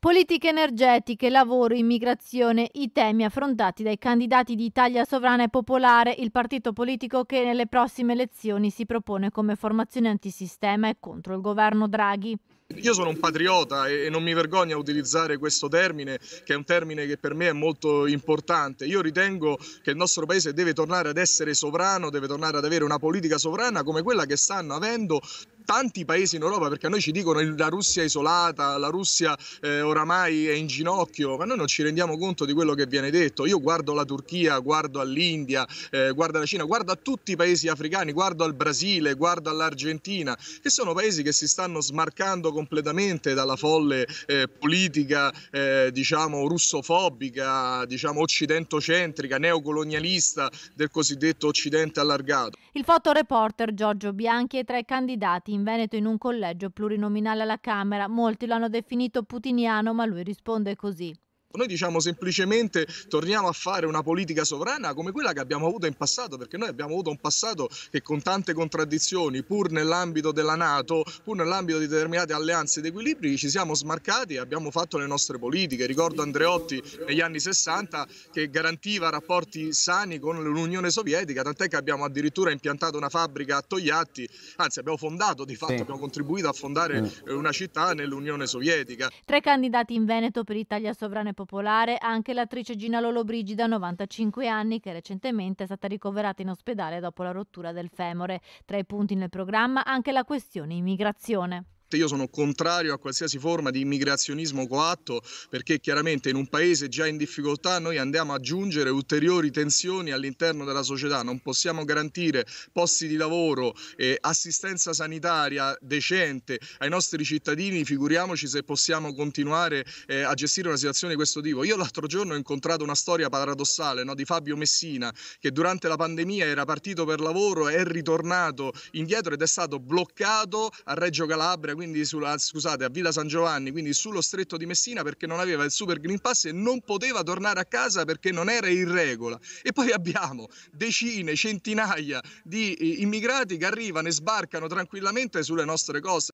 Politiche energetiche, lavoro, immigrazione, i temi affrontati dai candidati di Italia Sovrana e Popolare, il partito politico che nelle prossime elezioni si propone come formazione antisistema e contro il governo Draghi. Io sono un patriota e non mi vergogno a utilizzare questo termine, che è un termine che per me è molto importante. Io ritengo che il nostro paese deve tornare ad essere sovrano, deve tornare ad avere una politica sovrana come quella che stanno avendo tanti paesi in Europa, perché a noi ci dicono che la Russia è isolata, la Russia eh, oramai è in ginocchio, ma noi non ci rendiamo conto di quello che viene detto. Io guardo la Turchia, guardo all'India, eh, guardo la Cina, guardo a tutti i paesi africani, guardo al Brasile, guardo all'Argentina, che sono paesi che si stanno smarcando completamente dalla folle eh, politica, eh, diciamo, russofobica, diciamo, occidentocentrica, neocolonialista del cosiddetto Occidente allargato. Il fotoreporter Giorgio Bianchi è tra i candidati in Veneto in un collegio plurinominale alla Camera. Molti lo hanno definito putiniano, ma lui risponde così. Noi diciamo semplicemente torniamo a fare una politica sovrana come quella che abbiamo avuto in passato, perché noi abbiamo avuto un passato che con tante contraddizioni, pur nell'ambito della Nato, pur nell'ambito di determinate alleanze ed equilibri, ci siamo smarcati e abbiamo fatto le nostre politiche. Ricordo Andreotti negli anni 60 che garantiva rapporti sani con l'Unione Sovietica, tant'è che abbiamo addirittura impiantato una fabbrica a Togliatti, anzi abbiamo fondato di fatto, sì. abbiamo contribuito a fondare una città nell'Unione Sovietica. Tre candidati in Veneto per Italia Sovrana e popolare anche l'attrice Gina Lollobrigida, 95 anni, che recentemente è stata ricoverata in ospedale dopo la rottura del femore. Tra i punti nel programma anche la questione immigrazione. Io sono contrario a qualsiasi forma di immigrazionismo coatto perché chiaramente in un paese già in difficoltà noi andiamo ad aggiungere ulteriori tensioni all'interno della società, non possiamo garantire posti di lavoro e assistenza sanitaria decente ai nostri cittadini, figuriamoci se possiamo continuare eh, a gestire una situazione di questo tipo. Io l'altro giorno ho incontrato una storia paradossale no, di Fabio Messina che durante la pandemia era partito per lavoro, è ritornato indietro ed è stato bloccato a Reggio Calabria quindi sulla, scusate, a Villa San Giovanni, quindi sullo stretto di Messina perché non aveva il Super Green Pass e non poteva tornare a casa perché non era in regola. E poi abbiamo decine, centinaia di eh, immigrati che arrivano e sbarcano tranquillamente sulle nostre coste.